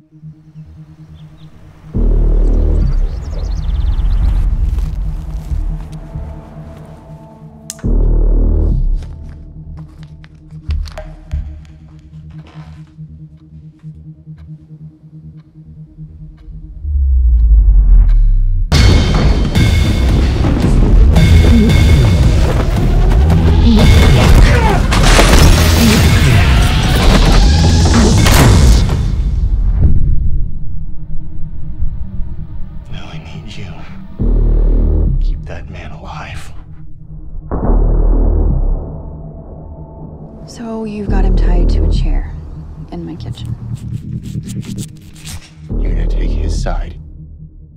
Now I need you. Keep that man alive. So you've got him tied to a chair in my kitchen. You're gonna take his side.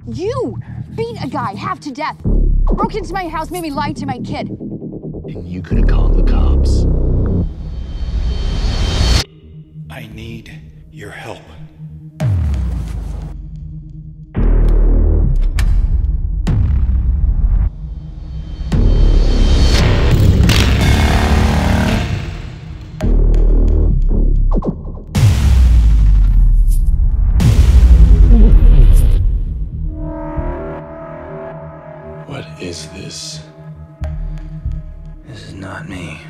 You beat a guy half to death, broke into my house, made me lie to my kid. And you could have called the cops. I need your help. What is this? This is not me.